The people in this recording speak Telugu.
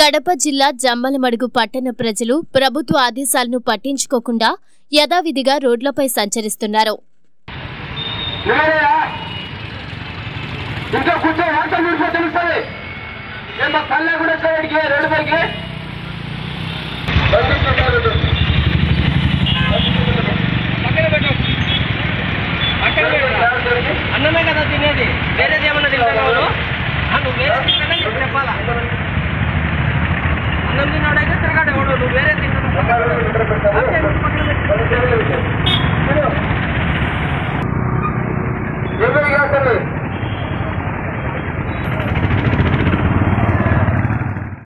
కడప జిల్లా జమ్మలమడుగు పట్టణ ప్రజలు ప్రభుత్వ ఆదేశాలను పట్టించుకోకుండా యథావిధిగా రోడ్లపై సంచరిస్తున్నారు. అన్నమే కదా తినేది. వేరేది ఏమన్నా తింటావు ಎದುರಿಗೆ